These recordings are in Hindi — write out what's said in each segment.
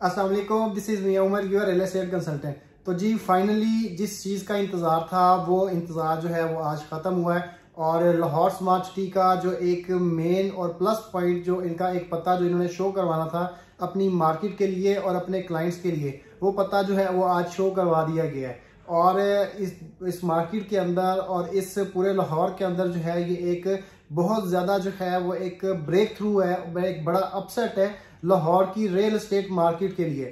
Aslam this is Mian Umar your real estate consultant तो जी फाइनली जिस चीज़ का इंतज़ार था, वो इंतज़ार जो है, वो आज ख़त्म हुआ है। और लाहौर स्मार्ट सिटी का जो एक मेन और प्लस पॉइंट जो इनका एक पता जो इन्होंने शो करवाना था, अपनी मार्केट के लिए और अपने क्लाइंट्स के लिए, वो पता जो है, वो आज शो करवा दिया गया है। और इस इस मार्केट के अंदर और इस पूरे लाहौर के अंदर जो है, ये एक बहुत ज़्यादा जो है, वो एक ब्रेक थ्रू है एक बड़ा अपसेट है। लाहौर की रियल एस्टेट मार्केट के लिए।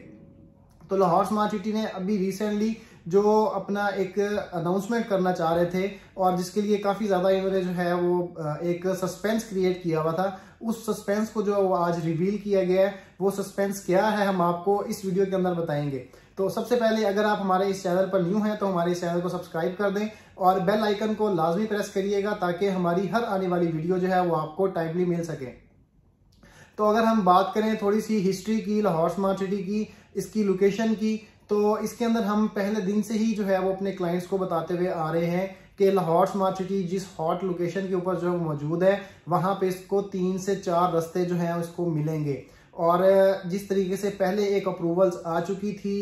तो लाहौर स्मार्ट सिटी ने अभी रिसेंटली जो अपना एक अनाउंसमेंट करना चाह रहे थे, और जिसके लिए काफ़ी ज़्यादा इन्होंने जो है, वो एक सस्पेंस क्रिएट किया हुआ था। उस सस्पेंस को जो वो आज रिवील किया गया है, वो सस्पेंस क्या है, हम आपको इस वीडियो के अंदर बताएँगे। तो सबसे पहले अगर आप हमारे इस चैनल पर न्यू हैं तो हमारे इस चैनल को सब्सक्राइब कर दें, और बेल आइकन को लाजमी प्रेस करिएगा, ताकि हमारी हर आने वाली वीडियो जो है, वो आपको टाइमली मिल सके। तो अगर हम बात करें थोड़ी सी हिस्ट्री की, लाहौर स्मार्ट सिटी की, इसकी लोकेशन की तो इसके अंदर हम पहले दिन से ही जो है वो अपने क्लाइंट्स को बताते हुए आ रहे हैं कि लाहौर स्मार्ट सिटी जिस हॉट लोकेशन के ऊपर जो मौजूद है, वहाँ पे इसको तीन से चार रस्ते जो हैं उसको मिलेंगे। और जिस तरीके से पहले एक अप्रूवल्स आ चुकी थी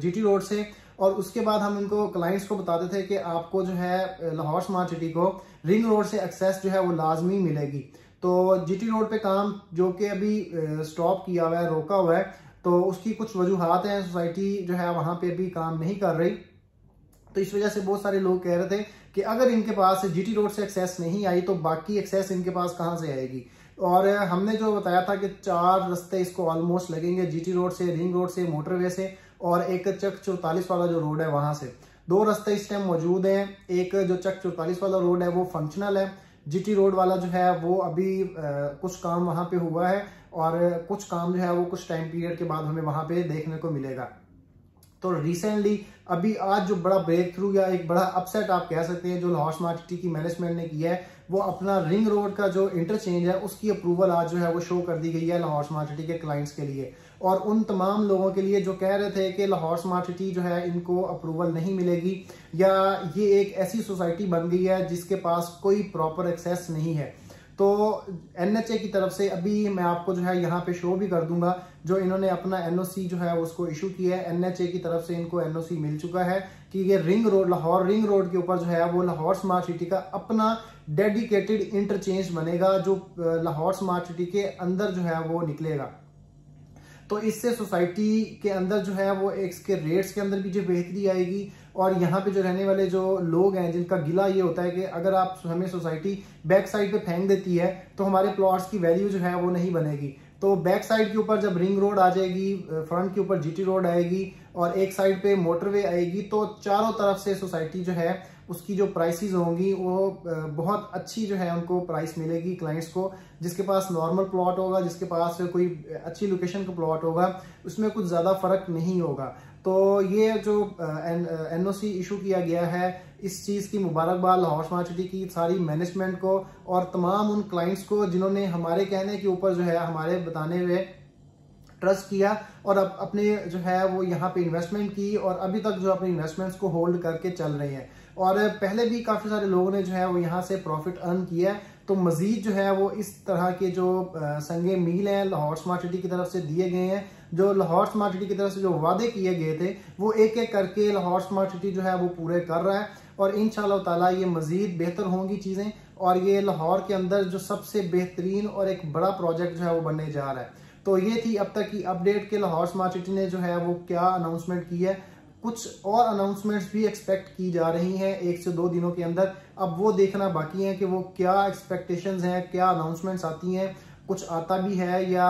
जीटी रोड से, और उसके बाद हम इनको क्लाइंट्स को बताते थे कि आपको जो है लाहौर स्मार्ट सिटी को रिंग रोड से एक्सेस जो है वो लाजमी मिलेगी। तो जीटी रोड पे काम जो कि अभी स्टॉप किया हुआ है, रोका हुआ है तो उसकी कुछ वजूहत हैं, सोसाइटी जो है वहाँ पे भी काम नहीं कर रही। तो इस वजह से बहुत सारे लोग कह रहे थे कि अगर इनके पास जीटी रोड से एक्सेस नहीं आई तो बाकी एक्सेस इनके पास कहाँ से आएगी? और हमने जो बताया था कि चार रस्ते इसको ऑलमोस्ट लगेंगे जीटी रोड से रिंग रोड से मोटरवे से, और एक चक चौतालीस वाला जो रोड है वहाँ से। दो रास्ते इस टाइम मौजूद हैं, एक जो चक चौतालीस वाला रोड है, वो फंक्शनल है जीटी रोड वाला जो है, वो अभी कुछ काम वहाँ पे हुआ है और कुछ काम जो है, वो कुछ टाइम पीरियड के बाद हमें वहाँ पे देखने को मिलेगा। तो रिसेंटली अभी आज जो बड़ा ब्रेक थ्रू या एक बड़ा अपसेट आप कह सकते हैं, जो लाहौर स्मार्ट सिटी की मैनेजमेंट ने किया है, वो अपना रिंग रोड का जो इंटरचेंज है, उसकी अप्रूवल आज जो है वो शो कर दी गई है लाहौर स्मार्ट सिटी के क्लाइंट्स के लिए। और उन तमाम लोगों के लिए जो कह रहे थे कि लाहौर स्मार्ट सिटी जो है, इनको अप्रूवल नहीं मिलेगी, या ये एक ऐसी सोसाइटी बन गई है जिसके पास कोई प्रॉपर एक्सेस नहीं है। तो एनएचए की तरफ़ से अभी मैं आपको जो है यहाँ पे शो भी कर दूँगा, जो इन्होंने अपना एनओसी जो है उसको इशू किया है। एनएचए की तरफ़ से इनको एनओसी मिल चुका है कि ये ring road Lahore ring road के ऊपर जो है वो लाहौर स्मार्ट सिटी का अपना डेडिकेटेड इंटरचेंज बनेगा, जो लाहौर स्मार्ट सिटी के अंदर जो है वो निकलेगा। तो इससे सोसाइटी के अंदर जो है वो इसके रेट्स के अंदर भी जो बेहतरी आएगी और यहाँ पे जो रहने वाले जो लोग हैं, जिनका गिला ये होता है कि अगर आप हमें सोसाइटी बैक साइड पे फेंक देती है तो हमारे प्लॉट्स की वैल्यू जो है वो नहीं बनेगी। तो बैक साइड के ऊपर जब रिंग रोड आ जाएगी फ्रंट के ऊपर जीटी रोड आएगी और एक साइड पे मोटरवे आएगी तो चारों तरफ़ से सोसाइटी जो है, उसकी जो प्राइसेस होंगी, वो बहुत अच्छी जो है उनको प्राइस मिलेगी क्लाइंट्स को। जिसके पास नॉर्मल प्लॉट होगा, जिसके पास कोई अच्छी लोकेशन का प्लॉट होगा, उसमें कुछ ज़्यादा फ़र्क नहीं होगा। तो ये जो एनओसी इशू किया गया है, इस चीज़ की मुबारकबाद लाहौर स्मार्ट सिटी की सारी मैनेजमेंट को और तमाम उन क्लाइंट्स को जिन्होंने हमारे कहने के ऊपर जो है, हमारे बताने हुए ट्रस्ट किया और अब अपने जो है वो यहाँ पे इन्वेस्टमेंट की और अभी तक जो अपने इन्वेस्टमेंट्स को होल्ड करके चल रहे हैं। और पहले भी काफ़ी सारे लोगों ने जो है वो यहाँ से प्रॉफिट अर्न किया है। तो मजीद जो है वो इस तरह के जो संगे मील हैं लाहौर स्मार्ट सिटी की तरफ़ से दिए गए हैं। जो लाहौर स्मार्ट सिटी की तरफ़ से जो वादे किए गए थे, वो एक एक करके लाहौर स्मार्ट सिटी जो है वो पूरे कर रहा है। और इन ताला ये मजीद बेहतर होंगी चीज़ें और ये लाहौर के अंदर जो सबसे बेहतरीन और एक बड़ा प्रोजेक्ट जो है वो बनने जा रहा है। तो ये थी अब तक की अपडेट के लाहौर स्मार्ट सिटी ने जो है वो क्या अनाउंसमेंट की है। कुछ और अनाउंसमेंट्स भी एक्सपेक्ट की जा रही हैं एक से दो दिनों के अंदर। अब वो देखना बाकी है कि वो क्या एक्सपेक्टेशंस हैं, क्या अनाउंसमेंट्स आती हैं। कुछ आता भी है या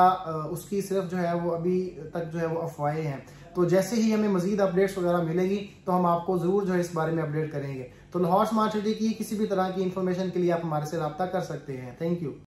उसकी सिर्फ़ जो है वो अभी तक जो है वो अफवाहें हैं। तो जैसे ही हमें मजीद अपडेट्स वगैरह मिलेगी तो हम आपको ज़रूर जो है इस बारे में अपडेट करेंगे। तो लाहौर स्मार्ट सिटी की किसी भी तरह की इन्फॉर्मेशन के लिए आप हमारे से रब्ता कर सकते हैं। Thank you